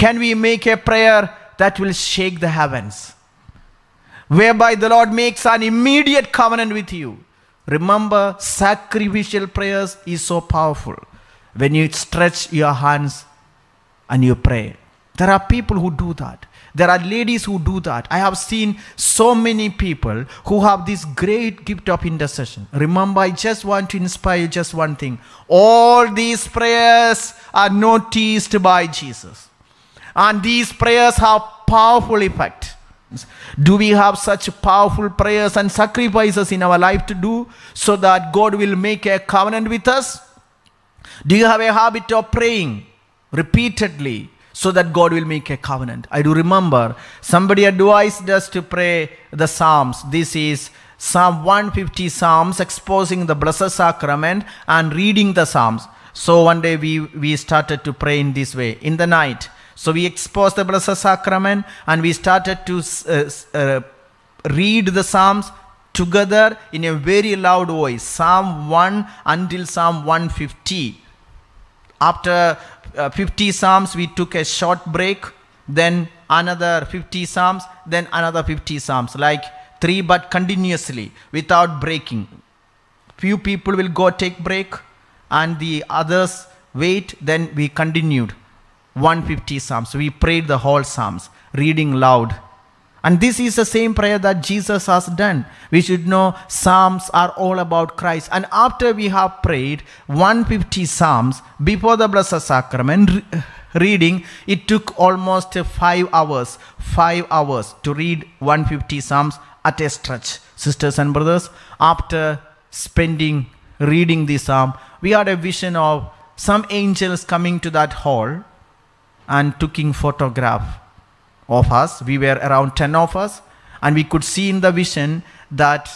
can we make a prayer that will shake the heavens? Whereby the Lord makes an immediate covenant with you. Remember, sacrificial prayers is so powerful. When you stretch your hands and you pray. There are people who do that. There are ladies who do that. I have seen so many people who have this great gift of intercession. Remember, I just want to inspire you just one thing. All these prayers are noticed by Jesus. And these prayers have powerful effect. Do we have such powerful prayers and sacrifices in our life to do so that God will make a covenant with us? Do you have a habit of praying repeatedly so that God will make a covenant? I do remember somebody advised us to pray the Psalms. This is Psalm 150 Psalms exposing the Blessed Sacrament and reading the Psalms. So one day we, we started to pray in this way in the night. So we exposed the Blessed Sacrament and we started to uh, uh, read the Psalms together in a very loud voice. Psalm 1 until Psalm 150. After uh, 50 Psalms, we took a short break. Then another 50 Psalms. Then another 50 Psalms. Like three, but continuously without breaking. Few people will go take break and the others wait. Then we continued 150 Psalms. We prayed the whole Psalms, reading loud. And this is the same prayer that Jesus has done. We should know Psalms are all about Christ. And after we have prayed 150 Psalms before the Blessed Sacrament re- reading, it took almost five hours, five hours to read 150 Psalms at a stretch. Sisters and brothers, after spending reading the Psalm, we had a vision of some angels coming to that hall and taking photograph of us. We were around 10 of us, and we could see in the vision that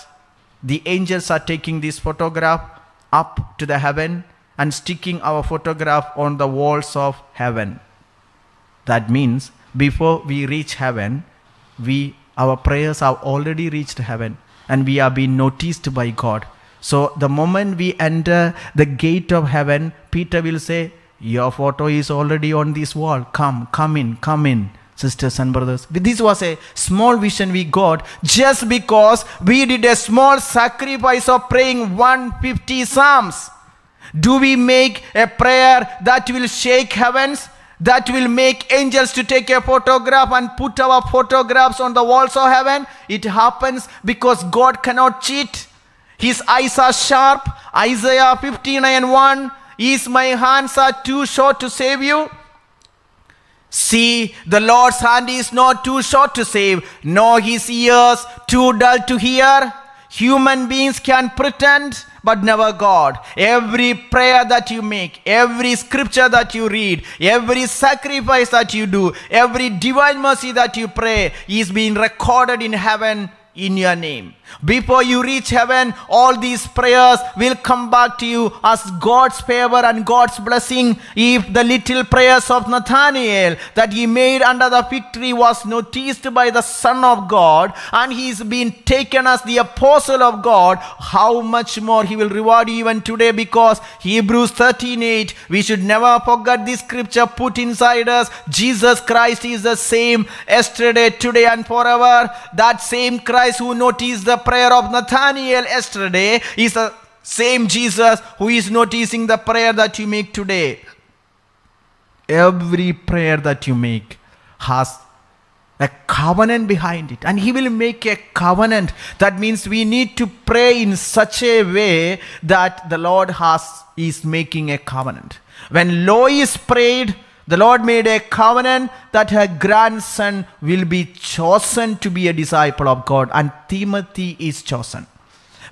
the angels are taking this photograph up to the heaven and sticking our photograph on the walls of heaven. That means before we reach heaven, we our prayers have already reached heaven and we are being noticed by God. So the moment we enter the gate of heaven, Peter will say, Your photo is already on this wall. Come, come in, come in sisters and brothers. This was a small vision we got just because we did a small sacrifice of praying 150 Psalms. Do we make a prayer that will shake heavens? That will make angels to take a photograph and put our photographs on the walls of heaven? It happens because God cannot cheat. His eyes are sharp. Isaiah 59 1 Is my hands are too short to save you? See, the Lord's hand is not too short to save, nor his ears too dull to hear. Human beings can pretend, but never God. Every prayer that you make, every scripture that you read, every sacrifice that you do, every divine mercy that you pray is being recorded in heaven in your name. Before you reach heaven, all these prayers will come back to you as God's favor and God's blessing. If the little prayers of Nathaniel that he made under the fig tree was noticed by the Son of God and he's been taken as the apostle of God, how much more he will reward you even today because Hebrews 13:8, we should never forget this scripture put inside us. Jesus Christ is the same yesterday, today, and forever. That same Christ who noticed the prayer of Nathaniel yesterday is the same Jesus who is noticing the prayer that you make today. Every prayer that you make has a covenant behind it. And he will make a covenant. That means we need to pray in such a way that the lord has is making a covenant. When lois prayed the lord made a covenant that her grandson will be chosen to be a disciple of god and timothy is chosen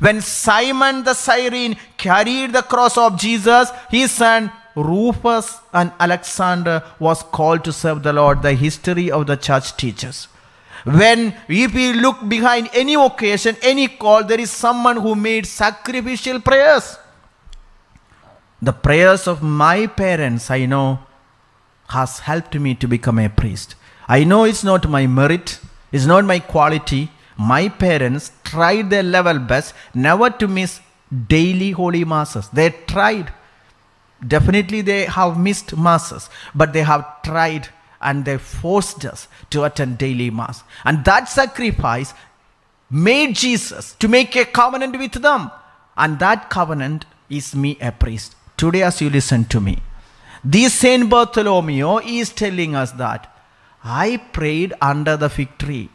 when simon the cyrene carried the cross of jesus his son Rufus and Alexander was called to serve the Lord. The history of the church teaches. When if we look behind any occasion, any call, there is someone who made sacrificial prayers. The prayers of my parents, I know, has helped me to become a priest. I know it's not my merit, it's not my quality. My parents tried their level best never to miss daily holy masses. They tried Definitely they have missed masses, but they have tried and they forced us to attend daily Mass. And that sacrifice made Jesus to make a covenant with them. And that covenant is me a priest. Today, as you listen to me, this Saint Bartholomew is telling us that I prayed under the fig tree.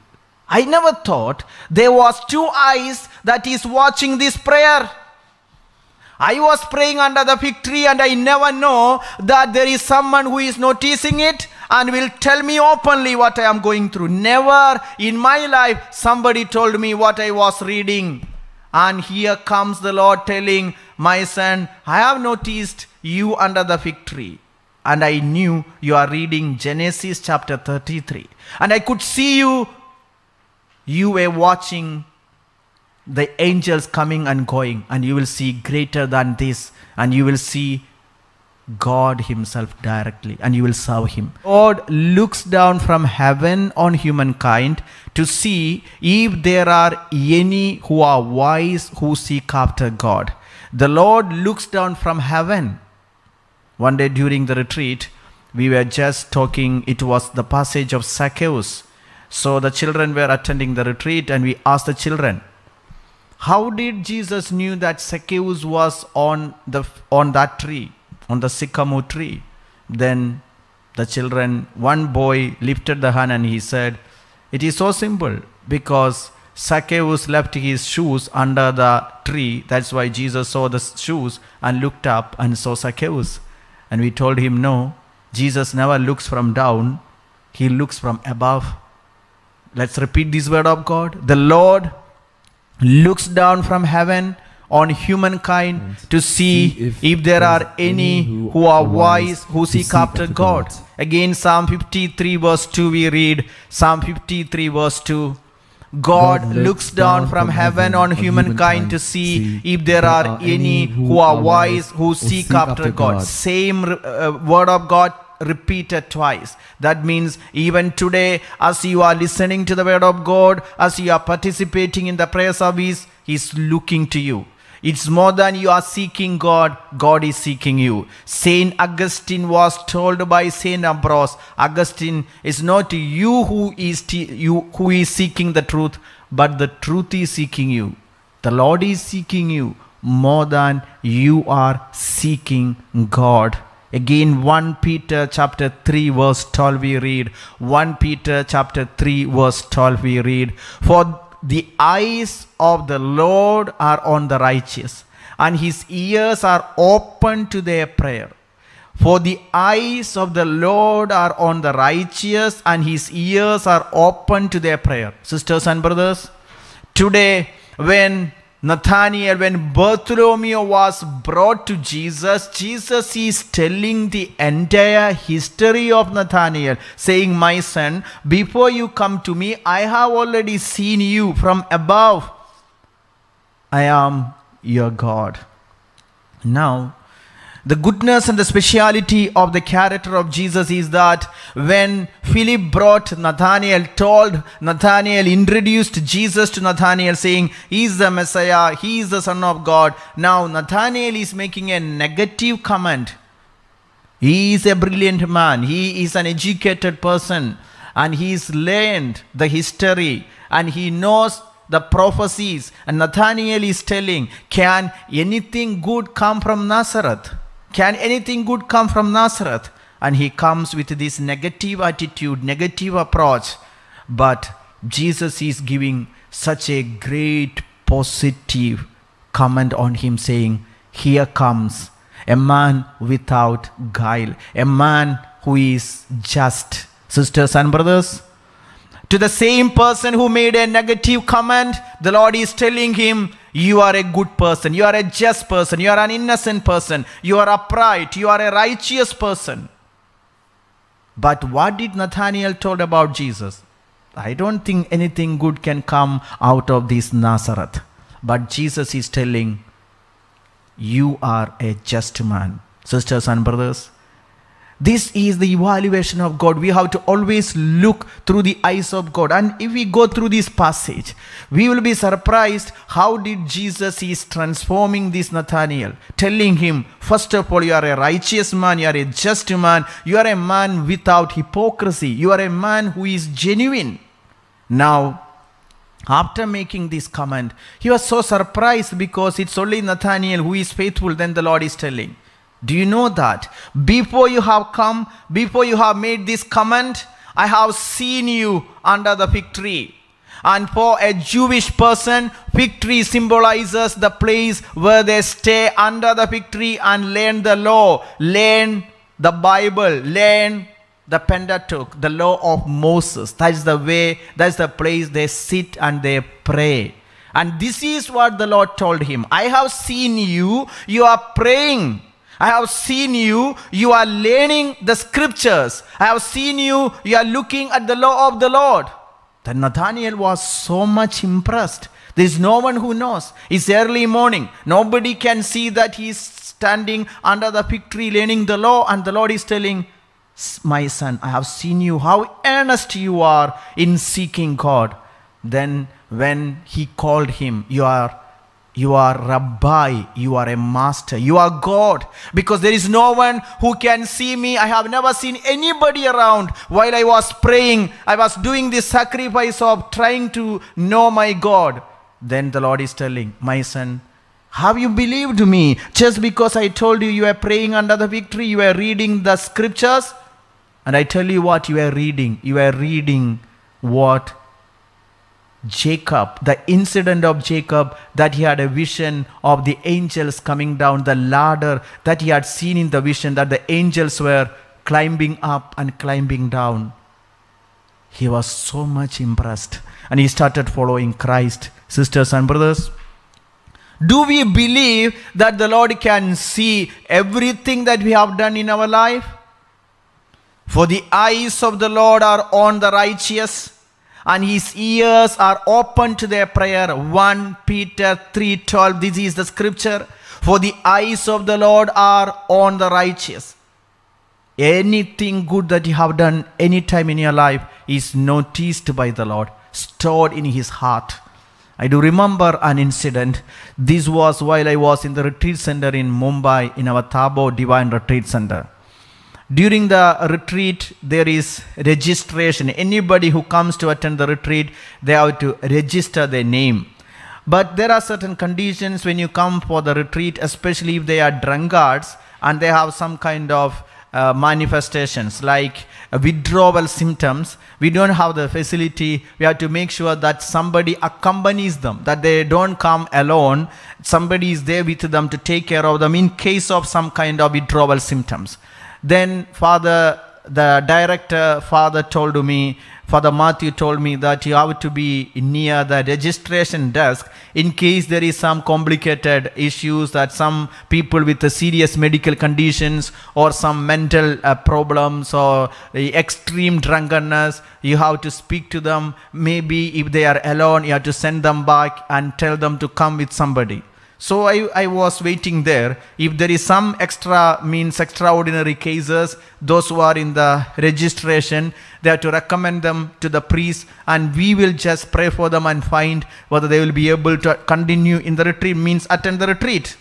I never thought there was two eyes that is watching this prayer. I was praying under the fig tree and I never know that there is someone who is noticing it and will tell me openly what I am going through. Never in my life somebody told me what I was reading. And here comes the Lord telling, My son, I have noticed you under the fig tree. And I knew you are reading Genesis chapter 33. And I could see you, you were watching the angels coming and going, and you will see greater than this, and you will see God Himself directly, and you will serve Him. God looks down from heaven on humankind to see if there are any who are wise who seek after God. The Lord looks down from heaven. One day during the retreat, we were just talking, it was the passage of Zacchaeus. So the children were attending the retreat, and we asked the children, how did Jesus knew that Zacchaeus was on the on that tree, on the sycamore tree? Then the children, one boy lifted the hand and he said, It is so simple because Zacchaeus left his shoes under the tree. That's why Jesus saw the shoes and looked up and saw Zacchaeus. And we told him, No, Jesus never looks from down, he looks from above. Let's repeat this word of God. The Lord looks down from heaven on humankind to see, if, if, there are any who, who are wise, who seek, seek after God. God. Again, Psalm 53, verse 2, we read Psalm 53, verse 2. God, looks down, down from heaven on humankind to see if there are any who are wise, who seek after God. Same uh, word of God repeated twice. That means even today, as you are listening to the word of God, as you are participating in the prayer service, He's looking to you. It's more than you are seeking God, God is seeking you. Saint Augustine was told by Saint Ambrose, Augustine, it's not you who is you who is seeking the truth, but the truth is seeking you. The Lord is seeking you more than you are seeking God. Again, 1 Peter chapter 3 verse 12 we read. 1 Peter chapter 3 verse 12 we read. For the eyes of the Lord are on the righteous, and his ears are open to their prayer. For the eyes of the Lord are on the righteous, and his ears are open to their prayer. Sisters and brothers, today when Nathaniel, when Bartholomew was brought to Jesus, Jesus is telling the entire history of Nathaniel, saying, My son, before you come to me, I have already seen you from above. I am your God. Now, the goodness and the speciality of the character of Jesus is that when Philip brought Nathanael, told Nathanael, introduced Jesus to Nathanael, saying, He is the Messiah, He is the Son of God. Now, Nathanael is making a negative comment. He is a brilliant man, he is an educated person, and he's learned the history, and he knows the prophecies. And Nathanael is telling, Can anything good come from Nazareth? Can anything good come from Nazareth? And he comes with this negative attitude, negative approach. But Jesus is giving such a great positive comment on him, saying, Here comes a man without guile, a man who is just. Sisters and brothers, to the same person who made a negative comment, the Lord is telling him, you are a good person. You are a just person. You are an innocent person. You are upright. You are a righteous person. But what did Nathaniel told about Jesus? I don't think anything good can come out of this Nazareth. But Jesus is telling, you are a just man. Sisters and brothers, This is the evaluation of God. We have to always look through the eyes of God. And if we go through this passage, we will be surprised how did Jesus is transforming this Nathaniel, telling him, first of all, you are a righteous man, you are a just man, you are a man without hypocrisy, you are a man who is genuine. Now, after making this comment, he was so surprised because it's only Nathaniel who is faithful, then the Lord is telling. Do you know that? Before you have come, before you have made this comment, I have seen you under the fig tree. And for a Jewish person, fig tree symbolizes the place where they stay under the fig tree and learn the law, learn the Bible, learn the Pentateuch, the law of Moses. That's the way, that's the place they sit and they pray. And this is what the Lord told him I have seen you, you are praying I have seen you, you are learning the scriptures. I have seen you, you are looking at the law of the Lord. Then Nathaniel was so much impressed. There is no one who knows. It's early morning. Nobody can see that he is standing under the fig tree learning the law, and the Lord is telling, My son, I have seen you, how earnest you are in seeking God. Then, when he called him, You are you are Rabbi, you are a master, you are God. Because there is no one who can see me. I have never seen anybody around while I was praying. I was doing this sacrifice of trying to know my God. Then the Lord is telling, My son, have you believed me? Just because I told you you are praying under the tree, you are reading the scriptures. And I tell you what you are reading. You are reading what Jacob, the incident of Jacob, that he had a vision of the angels coming down the ladder, that he had seen in the vision that the angels were climbing up and climbing down. He was so much impressed and he started following Christ. Sisters and brothers, do we believe that the Lord can see everything that we have done in our life? For the eyes of the Lord are on the righteous and his ears are open to their prayer 1 peter 3:12 this is the scripture for the eyes of the lord are on the righteous anything good that you have done any time in your life is noticed by the lord stored in his heart I do remember an incident. This was while I was in the retreat center in Mumbai in our Thabo Divine Retreat Center. During the retreat, there is registration. Anybody who comes to attend the retreat, they have to register their name. But there are certain conditions when you come for the retreat, especially if they are drunkards and they have some kind of uh, manifestations like withdrawal symptoms. We don't have the facility. We have to make sure that somebody accompanies them, that they don't come alone. Somebody is there with them to take care of them in case of some kind of withdrawal symptoms. Then Father, the director, Father told me, Father Matthew told me that you have to be near the registration desk in case there is some complicated issues that some people with serious medical conditions or some mental uh, problems or extreme drunkenness you have to speak to them. Maybe if they are alone you have to send them back and tell them to come with somebody so I, I was waiting there. If there is some extra means extraordinary cases, those who are in the registration, they have to recommend them to the priest and we will just pray for them and find whether they will be able to continue in the retreat means attend the retreat.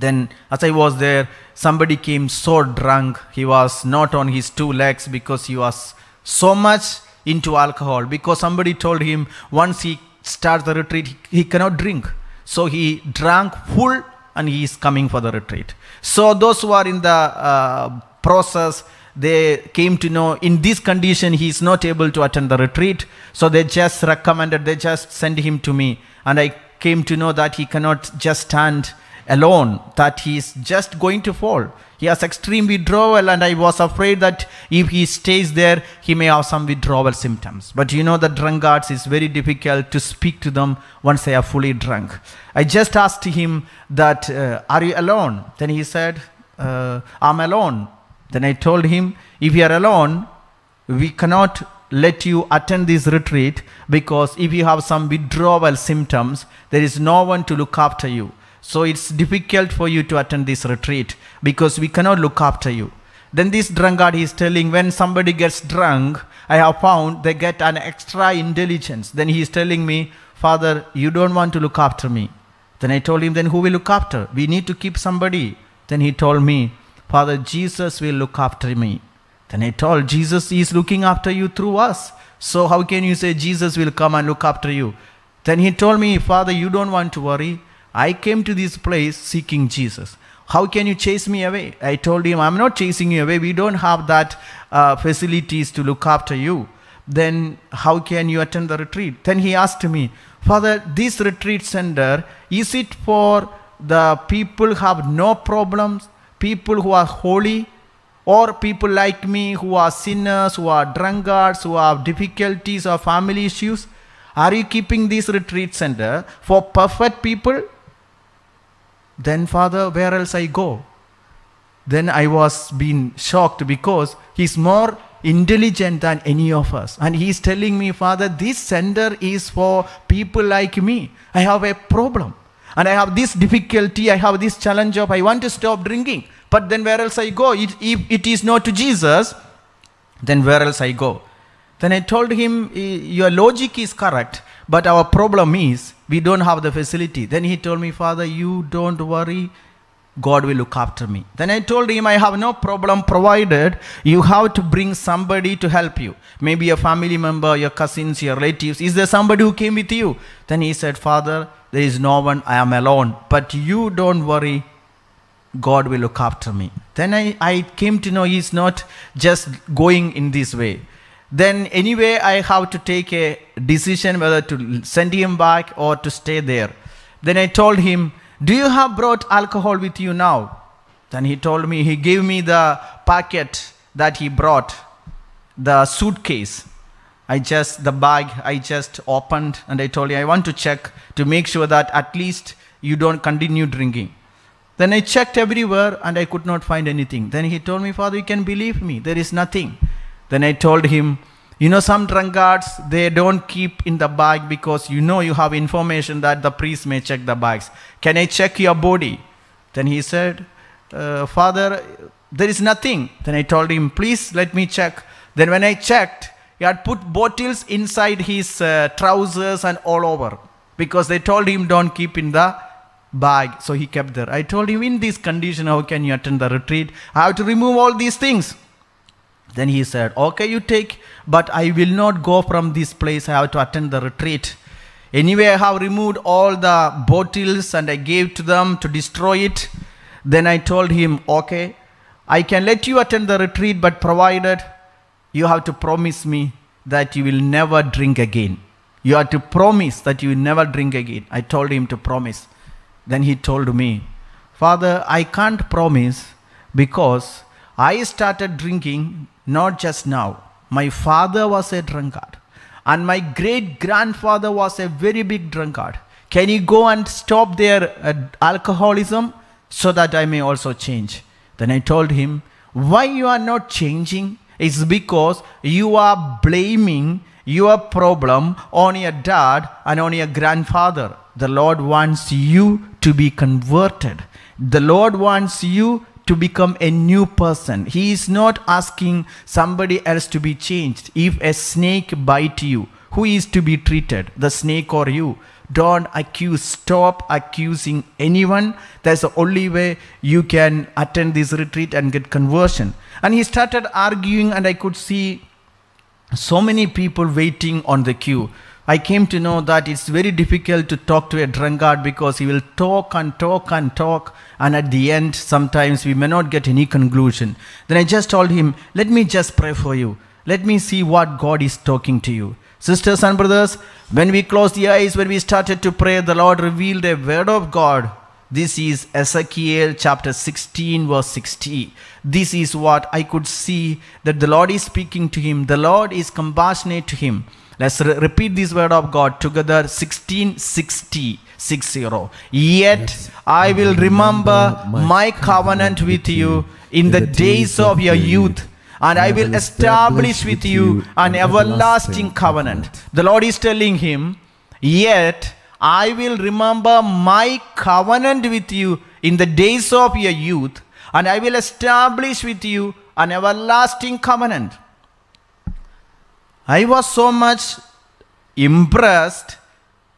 Then as I was there, somebody came so drunk. He was not on his two legs because he was so much into alcohol because somebody told him once he starts the retreat, he, he cannot drink so he drank full and he is coming for the retreat. So those who are in the uh, process, they came to know in this condition he is not able to attend the retreat. So they just recommended, they just sent him to me. And I came to know that he cannot just stand alone, that he is just going to fall. He has extreme withdrawal, and I was afraid that if he stays there, he may have some withdrawal symptoms. But you know, the drunkards is very difficult to speak to them once they are fully drunk. I just asked him that, uh, Are you alone? Then he said, uh, I'm alone. Then I told him, If you are alone, we cannot let you attend this retreat because if you have some withdrawal symptoms, there is no one to look after you. So it's difficult for you to attend this retreat because we cannot look after you. Then this drunkard is telling when somebody gets drunk, I have found they get an extra intelligence. Then he is telling me, Father, you don't want to look after me. Then I told him, then who will look after? We need to keep somebody. Then he told me, Father, Jesus will look after me. Then I told Jesus is looking after you through us. So how can you say Jesus will come and look after you? Then he told me, Father, you don't want to worry. I came to this place seeking Jesus. How can you chase me away? I told him, I'm not chasing you away. We don't have that uh, facilities to look after you. Then how can you attend the retreat? Then he asked me, Father, this retreat center, is it for the people who have no problems, people who are holy, or people like me who are sinners, who are drunkards, who have difficulties or family issues? Are you keeping this retreat center for perfect people? Then, Father, where else I go? Then I was being shocked because he's more intelligent than any of us. And he's telling me, Father, this center is for people like me. I have a problem. And I have this difficulty, I have this challenge of I want to stop drinking. But then where else I go? It, if it is not to Jesus, then where else I go? Then I told him, Your logic is correct, but our problem is we don't have the facility. Then he told me, Father, you don't worry. God will look after me. Then I told him, I have no problem provided you have to bring somebody to help you. Maybe a family member, your cousins, your relatives. Is there somebody who came with you? Then he said, Father, there is no one. I am alone. But you don't worry. God will look after me. Then I, I came to know he's not just going in this way. Then, anyway, I have to take a decision whether to send him back or to stay there. Then I told him, Do you have brought alcohol with you now? Then he told me, he gave me the packet that he brought, the suitcase. I just, the bag, I just opened and I told him, I want to check to make sure that at least you don't continue drinking. Then I checked everywhere and I could not find anything. Then he told me, Father, you can believe me, there is nothing. Then I told him, you know, some drunkards, they don't keep in the bag because you know you have information that the priest may check the bags. Can I check your body? Then he said, uh, Father, there is nothing. Then I told him, please let me check. Then when I checked, he had put bottles inside his uh, trousers and all over because they told him don't keep in the bag. So he kept there. I told him, in this condition, how can you attend the retreat? I have to remove all these things. Then he said, Okay, you take, but I will not go from this place. I have to attend the retreat. Anyway, I have removed all the bottles and I gave to them to destroy it. Then I told him, Okay, I can let you attend the retreat, but provided you have to promise me that you will never drink again. You have to promise that you will never drink again. I told him to promise. Then he told me, Father, I can't promise because I started drinking not just now. My father was a drunkard, and my great grandfather was a very big drunkard. Can you go and stop their uh, alcoholism so that I may also change? Then I told him, Why you are not changing? It's because you are blaming your problem on your dad and on your grandfather. The Lord wants you to be converted. The Lord wants you to become a new person. He is not asking somebody else to be changed. If a snake bite you, who is to be treated? The snake or you? Don't accuse. Stop accusing anyone. That's the only way you can attend this retreat and get conversion. And he started arguing, and I could see so many people waiting on the queue. I came to know that it's very difficult to talk to a drunkard because he will talk and talk and talk, and at the end, sometimes we may not get any conclusion. Then I just told him, Let me just pray for you. Let me see what God is talking to you. Sisters and brothers, when we closed the eyes, when we started to pray, the Lord revealed a word of God. This is Ezekiel chapter 16, verse 60. This is what I could see that the Lord is speaking to him. The Lord is compassionate to him. Let's re- repeat this word of God together 1660. 60. Yet Yes, I will remember my covenant with you in the days of your youth, and I will establish with you an everlasting covenant. The Lord is telling him, Yet I will remember my covenant with you in the days of your youth, and I will establish with you an everlasting covenant. I was so much impressed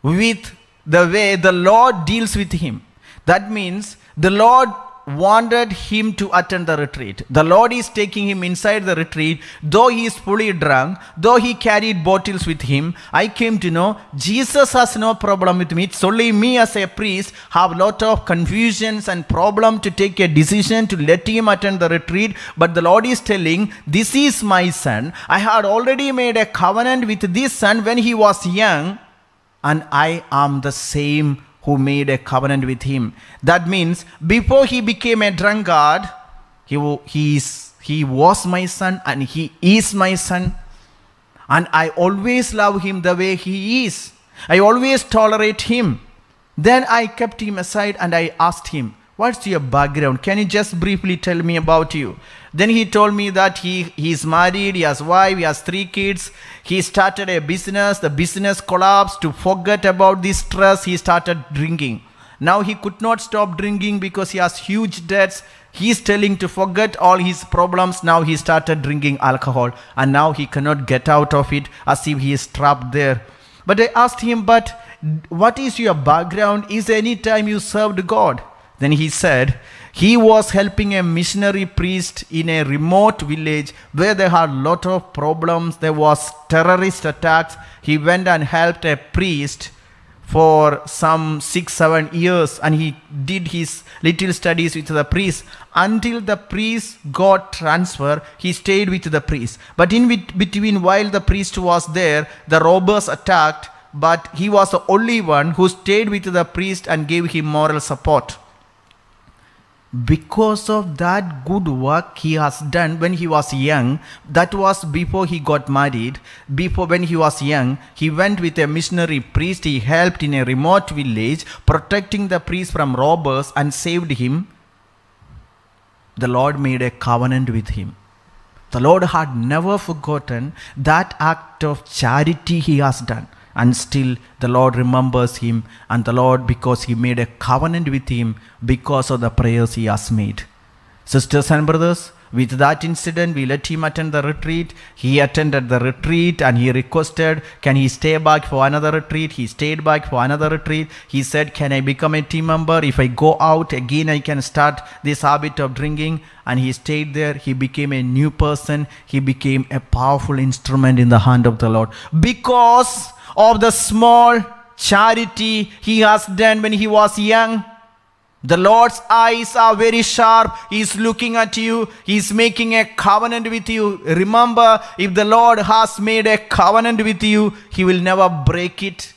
with the way the Lord deals with him. That means the Lord wanted him to attend the retreat. The Lord is taking him inside the retreat, though he is fully drunk, though he carried bottles with him. I came to know Jesus has no problem with me. It's only me as a priest have lot of confusions and problem to take a decision to let him attend the retreat. But the Lord is telling, This is my son. I had already made a covenant with this son when he was young, and I am the same who made a covenant with him. That means before he became a drunkard, he, he, is, he was my son and he is my son. And I always love him the way he is. I always tolerate him. Then I kept him aside and I asked him, What's your background? Can you just briefly tell me about you? Then he told me that he, he's married, he has wife, he has three kids. He started a business. The business collapsed. To forget about this stress, he started drinking. Now he could not stop drinking because he has huge debts. He's telling to forget all his problems. Now he started drinking alcohol and now he cannot get out of it as if he is trapped there. But I asked him, But what is your background? Is any time you served God? Then he said, he was helping a missionary priest in a remote village where they had a lot of problems. There was terrorist attacks. He went and helped a priest for some six, seven years and he did his little studies with the priest. Until the priest got transfer, he stayed with the priest. But in between, while the priest was there, the robbers attacked, but he was the only one who stayed with the priest and gave him moral support because of that good work he has done when he was young that was before he got married. Before when he was young he went with a missionary priest. He helped in a remote village protecting the priest from robbers and saved him. The lord made a covenant with him. The lord had never forgotten that act of charity he has done and still the Lord remembers him, and the Lord, because he made a covenant with him because of the prayers he has made. Sisters and brothers, with that incident, we let him attend the retreat. He attended the retreat and he requested, Can he stay back for another retreat? He stayed back for another retreat. He said, Can I become a team member? If I go out again, I can start this habit of drinking. And he stayed there. He became a new person. He became a powerful instrument in the hand of the Lord because of the small charity he has done when he was young. The Lord's eyes are very sharp. He's looking at you. He's making a covenant with you. Remember, if the Lord has made a covenant with you, He will never break it.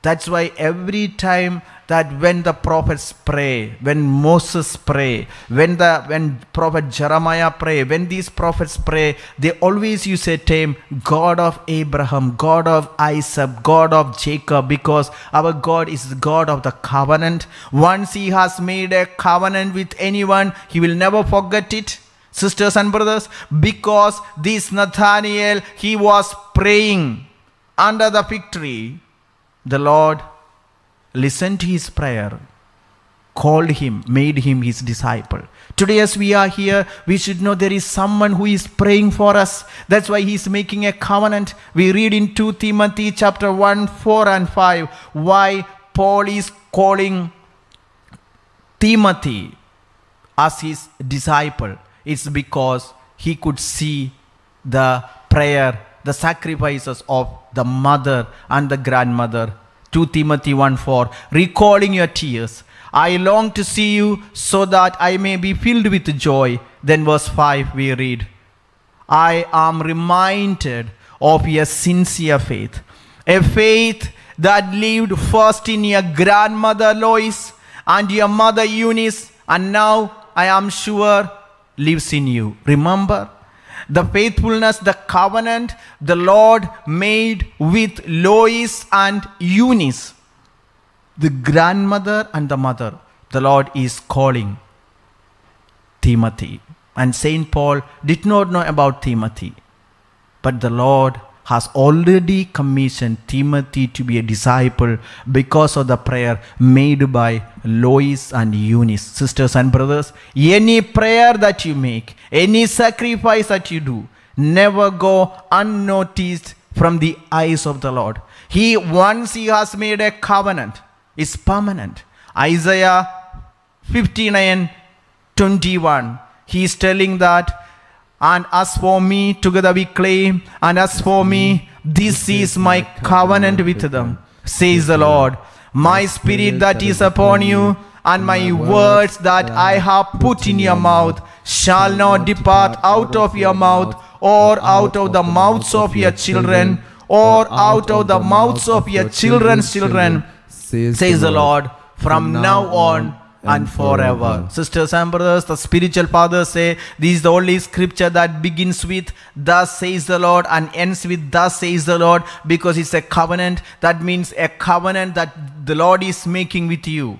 That's why every time that when the prophets pray, when Moses pray, when the when prophet Jeremiah pray, when these prophets pray, they always use a term God of Abraham, God of Isaac, God of Jacob, because our God is the God of the covenant. Once He has made a covenant with anyone, He will never forget it. Sisters and brothers, because this Nathaniel, he was praying under the fig tree, the Lord listened to his prayer, called him, made him his disciple. Today, as we are here, we should know there is someone who is praying for us. That's why he's making a covenant. We read in 2 Timothy chapter 1, 4 and 5 why Paul is calling Timothy as his disciple. It's because he could see the prayer, the sacrifices of the mother and the grandmother 2 Timothy 1 4, recalling your tears. I long to see you so that I may be filled with joy. Then, verse 5, we read, I am reminded of your sincere faith, a faith that lived first in your grandmother Lois and your mother Eunice, and now I am sure lives in you. Remember, the faithfulness, the covenant the Lord made with Lois and Eunice, the grandmother and the mother. The Lord is calling Timothy. And St. Paul did not know about Timothy. But the Lord has already commissioned Timothy to be a disciple because of the prayer made by Lois and Eunice. Sisters and brothers, any prayer that you make, any sacrifice that you do, never go unnoticed from the eyes of the Lord. He once he has made a covenant, is permanent. Isaiah 59 21. He is telling that and as for me, together we claim, and as for me, mm. this is my covenant with them, says the Lord. My spirit that is upon you, and my words that I have put in your mouth, shall not depart out of your mouth, or out of the mouths of your children, or out of the mouths of your children's children, says the Lord, from now on and forever. Sisters and brothers, the spiritual fathers say this is the only scripture that begins with thus says the Lord and ends with thus says the Lord because it's a covenant. That means a covenant that the Lord is making with you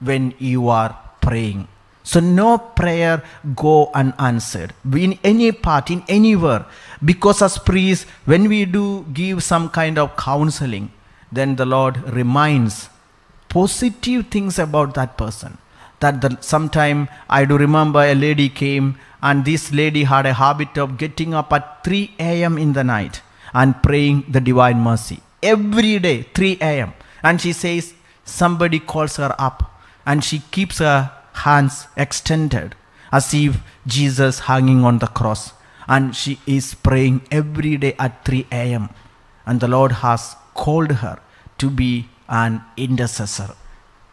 when you are praying. So no prayer go unanswered in any part, in anywhere. Because as priests, when we do give some kind of counseling, then the Lord reminds positive things about that person. That the, sometime I do remember a lady came and this lady had a habit of getting up at 3 a.m. in the night and praying the divine mercy every day 3 a.m. and she says somebody calls her up and she keeps her hands extended as if Jesus hanging on the cross and she is praying every day at 3 a.m. and the Lord has called her to be an intercessor.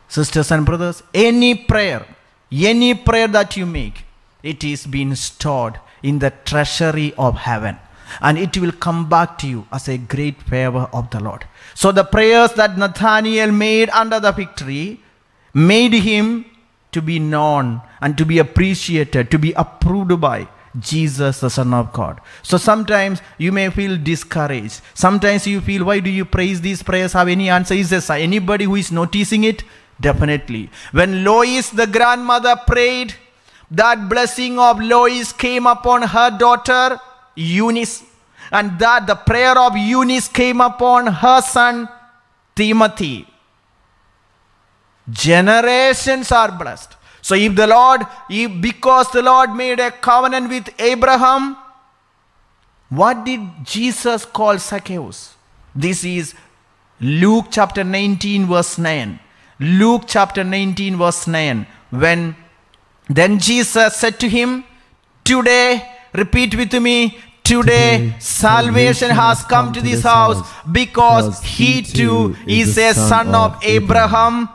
Sisters and brothers, any prayer, any prayer that you make, it is being stored in the treasury of heaven and it will come back to you as a great favor of the Lord. So the prayers that Nathaniel made under the victory made him to be known and to be appreciated, to be approved by Jesus, the Son of God. So sometimes you may feel discouraged. Sometimes you feel, why do you praise these prayers? Have any answer? Is there anybody who is noticing it? Definitely. When Lois, the grandmother, prayed, that blessing of Lois came upon her daughter Eunice, and that the prayer of Eunice came upon her son Timothy. Generations are blessed. So if the Lord, if because the Lord made a covenant with Abraham, what did Jesus call Zacchaeus? This is Luke chapter 19 verse 9. Luke chapter 19 verse 9. When then Jesus said to him, Today, repeat with me, Today, salvation has come to this house because he too is a son of Abraham.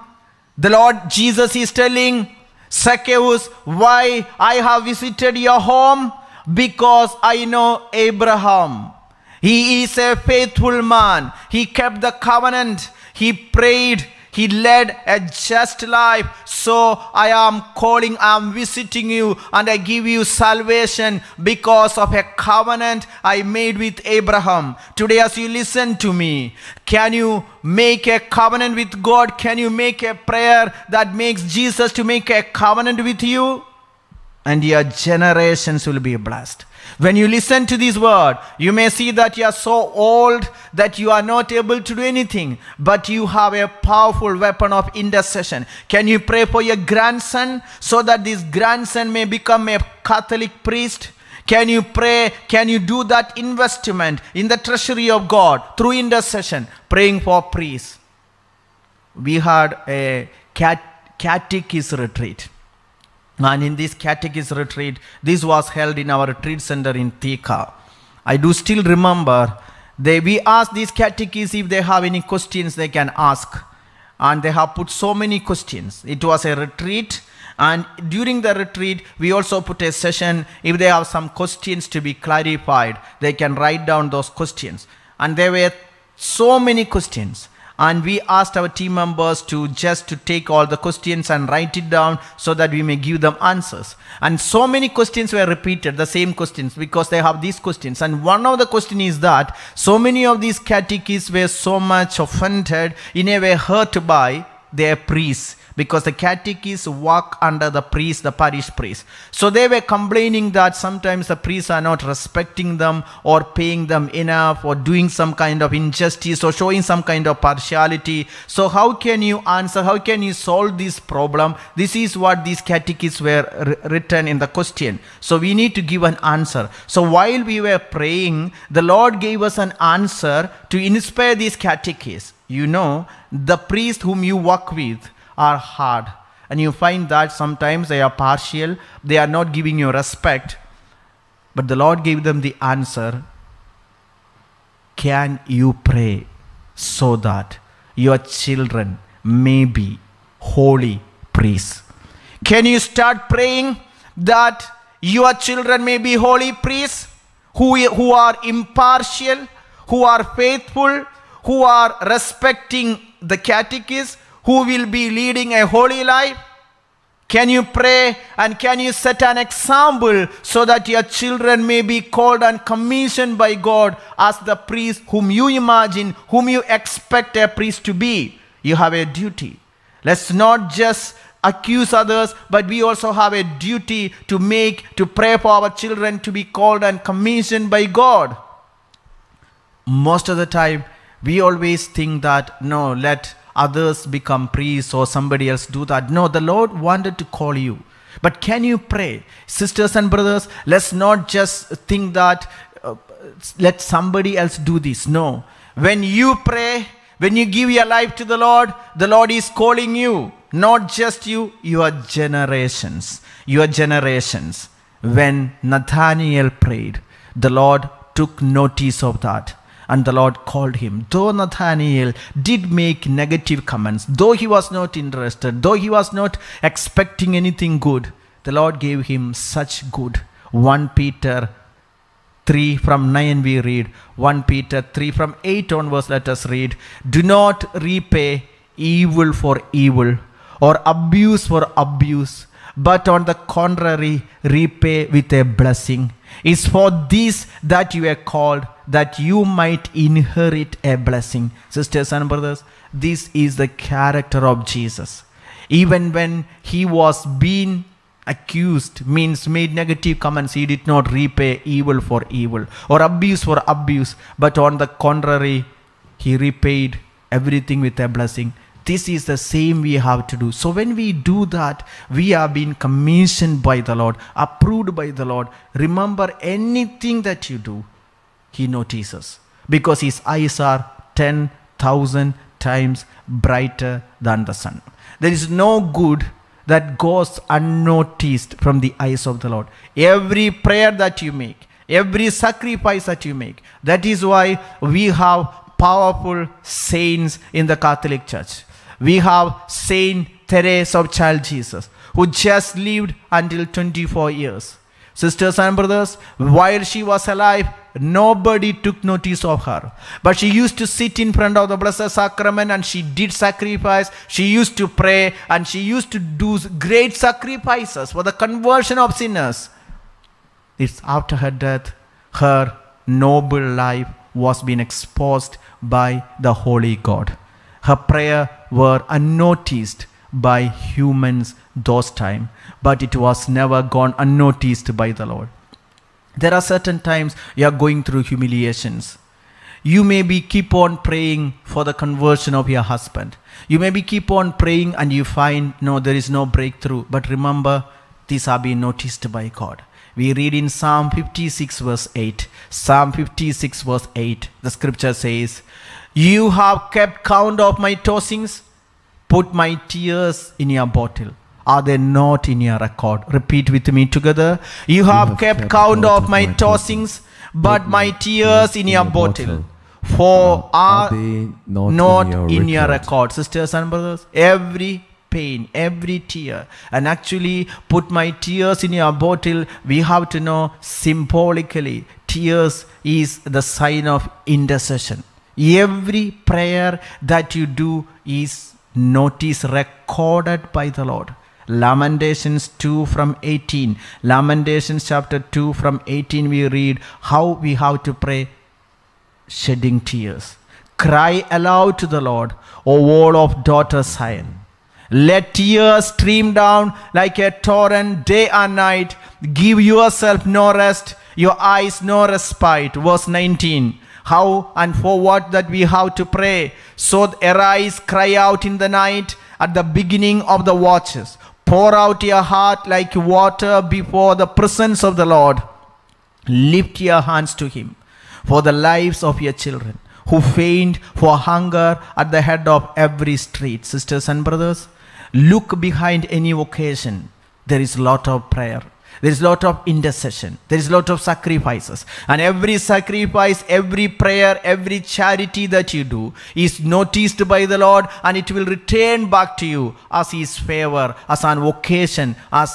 The Lord Jesus is telling, Zacchaeus, why I have visited your home? Because I know Abraham. He is a faithful man. He kept the covenant. He prayed. He led a just life. So I am calling, I am visiting you, and I give you salvation because of a covenant I made with Abraham. Today, as you listen to me, can you make a covenant with God? Can you make a prayer that makes Jesus to make a covenant with you? And your generations will be blessed. When you listen to this word, you may see that you are so old that you are not able to do anything, but you have a powerful weapon of intercession. Can you pray for your grandson so that this grandson may become a Catholic priest? Can you pray? Can you do that investment in the treasury of God through intercession, praying for priests? We had a cat, catechist retreat and in this catechist retreat, this was held in our retreat center in Thika. I do still remember they, we asked these catechists if they have any questions they can ask. And they have put so many questions. It was a retreat. And during the retreat, we also put a session. If they have some questions to be clarified, they can write down those questions. And there were so many questions and we asked our team members to just to take all the questions and write it down so that we may give them answers. And so many questions were repeated the same questions because they have these questions. And one of the question is that so many of these catechists were so much offended in a way hurt by their priests because the catechists work under the priest, the parish priest. So they were complaining that sometimes the priests are not respecting them or paying them enough or doing some kind of injustice or showing some kind of partiality. So how can you answer? How can you solve this problem? This is what these catechists were written in the question. So we need to give an answer. So while we were praying, the Lord gave us an answer to inspire these catechists. You know, the priest whom you work with are hard. And you find that sometimes they are partial, they are not giving you respect. But the Lord gave them the answer Can you pray so that your children may be holy priests? Can you start praying that your children may be holy priests who, who are impartial, who are faithful, who are respecting the catechist, who will be leading a holy life? Can you pray and can you set an example so that your children may be called and commissioned by God as the priest whom you imagine, whom you expect a priest to be? You have a duty. Let's not just accuse others, but we also have a duty to make, to pray for our children to be called and commissioned by God. Most of the time, we always think that no, let others become priests or somebody else do that. No, the Lord wanted to call you. But can you pray? Sisters and brothers, let's not just think that uh, let somebody else do this. No. When you pray, when you give your life to the Lord, the Lord is calling you. Not just you, your generations. Your generations. When Nathaniel prayed, the Lord took notice of that and the Lord called him. Though Nathanael did make negative comments, though he was not interested, though he was not expecting anything good, the Lord gave him such good. 1 Peter 3 from 9 we read, 1 Peter 3 from 8 onwards let us read, Do not repay evil for evil or abuse for abuse, but on the contrary, repay with a blessing. It's for this that you are called that you might inherit a blessing. Sisters and brothers, this is the character of Jesus. Even when he was being accused, means made negative comments, he did not repay evil for evil or abuse for abuse, but on the contrary, he repaid everything with a blessing. This is the same we have to do. So when we do that, we are being commissioned by the Lord, approved by the Lord. Remember anything that you do, he notices because his eyes are 10,000 times brighter than the sun. There is no good that goes unnoticed from the eyes of the Lord. Every prayer that you make, every sacrifice that you make, that is why we have powerful saints in the Catholic Church. We have Saint Teresa of Child Jesus, who just lived until 24 years. Sisters and brothers, while she was alive, nobody took notice of her. But she used to sit in front of the Blessed Sacrament and she did sacrifice. She used to pray and she used to do great sacrifices for the conversion of sinners. It's after her death, her noble life was being exposed by the Holy God. Her prayer were unnoticed by humans those time but it was never gone unnoticed by the lord there are certain times you are going through humiliations. You may be keep on praying for the conversion of your husband. You may be keep on praying and you find no there is no breakthrough. But remember these are being noticed by god. We read in psalm 56 verse 8 psalm 56 verse 8 the scripture says you have kept count of my tossings. Put my tears in your bottle. Are they not in your record? Repeat with me together. You have, you have kept, kept count of my, my tossings, but my tears in your bottle. For are, they not, not in, your, in your record? Sisters and brothers, every pain, every tear, and actually put my tears in your bottle. We have to know symbolically, tears is the sign of intercession. Every prayer that you do is notice recorded by the Lord. Lamentations 2 from 18. Lamentations chapter 2 from 18, we read how we have to pray shedding tears. Cry aloud to the Lord, O wall of daughter Zion. Let tears stream down like a torrent day and night. Give yourself no rest, your eyes no respite. Verse 19. How and for what that we have to pray. So arise, cry out in the night at the beginning of the watches. Pour out your heart like water before the presence of the Lord. Lift your hands to Him for the lives of your children who faint for hunger at the head of every street. Sisters and brothers, look behind any occasion. There is a lot of prayer. There is a lot of intercession. There is a lot of sacrifices. And every sacrifice, every prayer, every charity that you do is noticed by the Lord and it will return back to you as His favor, as an occasion, as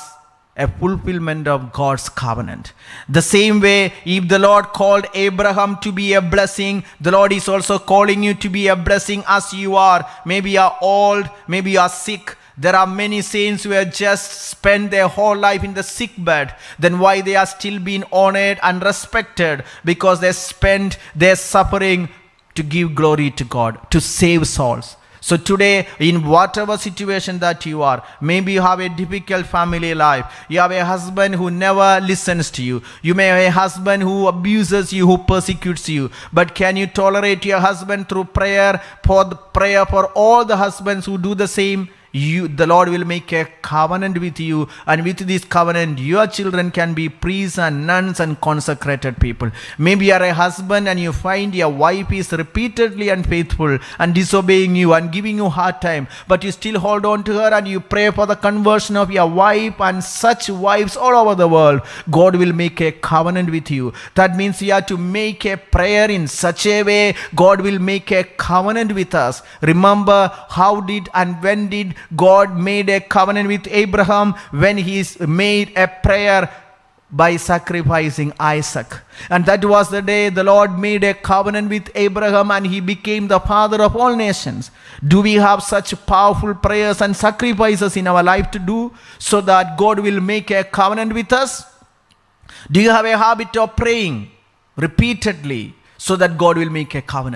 a fulfillment of God's covenant. The same way, if the Lord called Abraham to be a blessing, the Lord is also calling you to be a blessing as you are. Maybe you are old, maybe you are sick. There are many saints who have just spent their whole life in the sick bed. Then why they are still being honored and respected? Because they spent their suffering to give glory to God, to save souls. So today, in whatever situation that you are, maybe you have a difficult family life. You have a husband who never listens to you. You may have a husband who abuses you, who persecutes you. But can you tolerate your husband through prayer for the prayer for all the husbands who do the same? You the lord will make a covenant with you and with this covenant your children can be priests and nuns and consecrated people. Maybe you are a husband and you find your wife is repeatedly unfaithful and disobeying you and giving you hard time but you still hold on to her and you pray for the conversion of your wife and such wives all over the world. God will make a covenant with you. That means you have to make a prayer in such a way. God will make a covenant with us. Remember how did and when did God made a covenant with Abraham when he made a prayer by sacrificing Isaac. And that was the day the Lord made a covenant with Abraham and he became the father of all nations. Do we have such powerful prayers and sacrifices in our life to do so that God will make a covenant with us? Do you have a habit of praying repeatedly so that God will make a covenant?